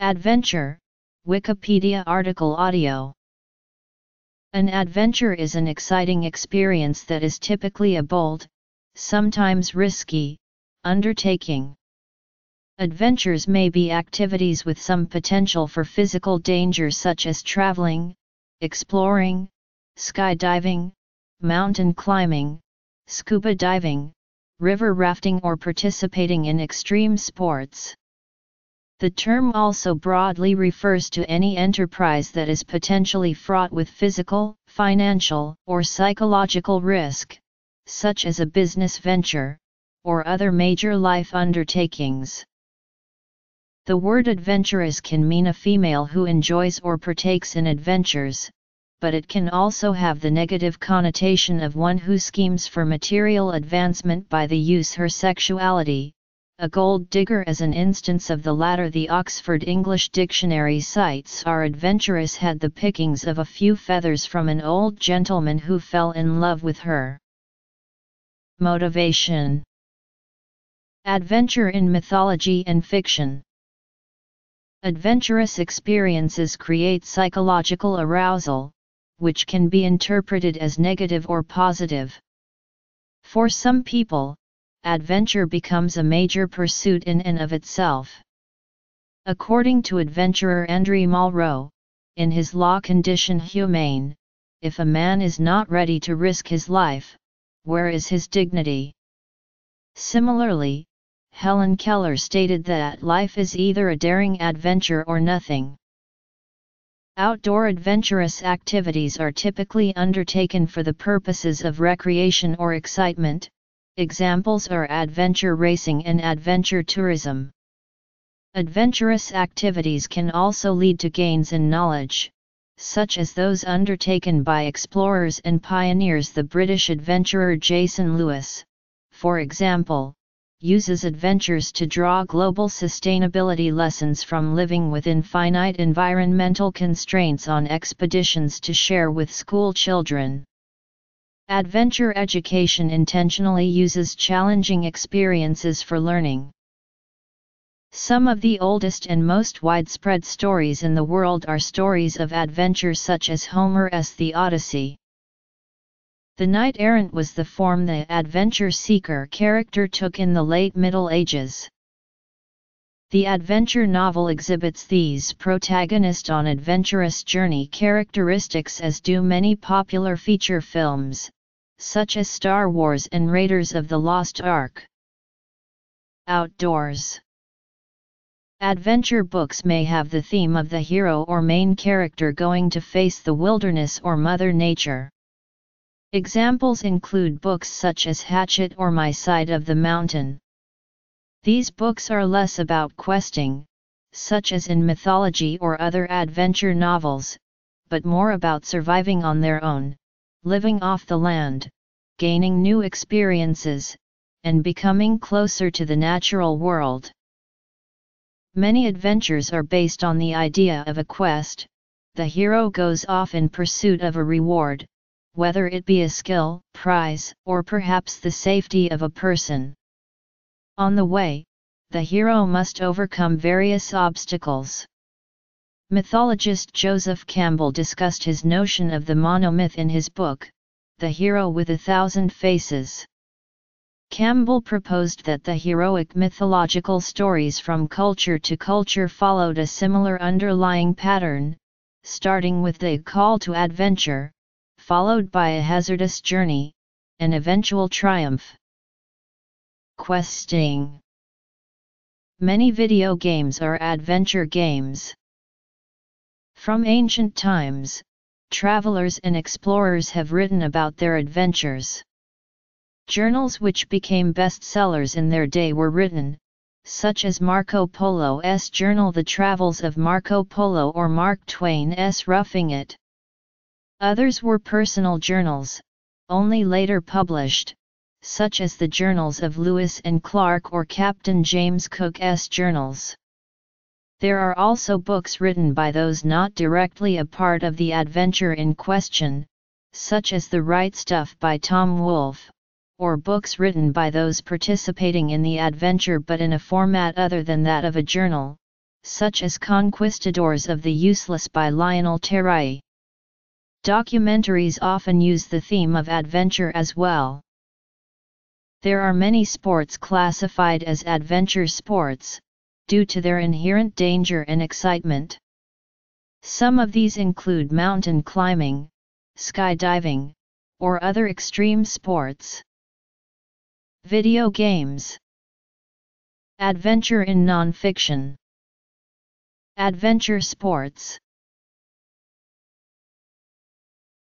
Adventure, Wikipedia article audio. An adventure is an exciting experience that is typically a bold, sometimes risky, undertaking. Adventures may be activities with some potential for physical danger such as traveling, exploring, skydiving, mountain climbing, scuba diving, river rafting or participating in extreme sports. The term also broadly refers to any enterprise that is potentially fraught with physical, financial, or psychological risk, such as a business venture, or other major life undertakings. The word adventurous can mean a female who enjoys or partakes in adventures, but it can also have the negative connotation of one who schemes for material advancement by the use her sexuality, a gold digger as an instance of the latter the Oxford English Dictionary cites our adventuress had the pickings of a few feathers from an old gentleman who fell in love with her. Motivation Adventure in mythology and fiction Adventurous experiences create psychological arousal, which can be interpreted as negative or positive. For some people, adventure becomes a major pursuit in and of itself. According to adventurer André Malraux, in his La Condition humaine, if a man is not ready to risk his life, where is his dignity? Similarly, Helen Keller stated that life is either a daring adventure or nothing. Outdoor adventurous activities are typically undertaken for the purposes of recreation or excitement, Examples are adventure racing and adventure tourism. Adventurous activities can also lead to gains in knowledge, such as those undertaken by explorers and pioneers. The British adventurer Jason Lewis, for example, uses adventures to draw global sustainability lessons from living within finite environmental constraints on expeditions to share with school children. Adventure education intentionally uses challenging experiences for learning. Some of the oldest and most widespread stories in the world are stories of adventure such as Homer's The Odyssey. The knight-errant was the form the adventure-seeker character took in the late Middle Ages. The adventure novel exhibits these protagonist on adventurous journey characteristics as do many popular feature films, such as Star Wars and Raiders of the Lost Ark. Outdoors Adventure books may have the theme of the hero or main character going to face the wilderness or Mother Nature. Examples include books such as Hatchet or My Side of the Mountain. These books are less about questing, such as in mythology or other adventure novels, but more about surviving on their own, living off the land, gaining new experiences, and becoming closer to the natural world. Many adventures are based on the idea of a quest, the hero goes off in pursuit of a reward, whether it be a skill, prize, or perhaps the safety of a person. On the way, the hero must overcome various obstacles. Mythologist Joseph Campbell discussed his notion of the monomyth in his book, The Hero with a Thousand Faces. Campbell proposed that the heroic mythological stories from culture to culture followed a similar underlying pattern, starting with the call to adventure, followed by a hazardous journey, an eventual triumph. Questing Many video games are adventure games. From ancient times, travelers and explorers have written about their adventures. Journals which became bestsellers in their day were written, such as Marco Polo's journal The Travels of Marco Polo or Mark Twain's Roughing It. Others were personal journals, only later published, such as the journals of Lewis and Clark or Captain James Cook's journals. There are also books written by those not directly a part of the adventure in question, such as The Right Stuff by Tom Wolfe, or books written by those participating in the adventure but in a format other than that of a journal, such as Conquistadors of the Useless by Lionel Terray. Documentaries often use the theme of adventure as well. There are many sports classified as adventure sports, due to their inherent danger and excitement. Some of these include mountain climbing, skydiving, or other extreme sports. Video games Adventure in non-fiction Adventure sports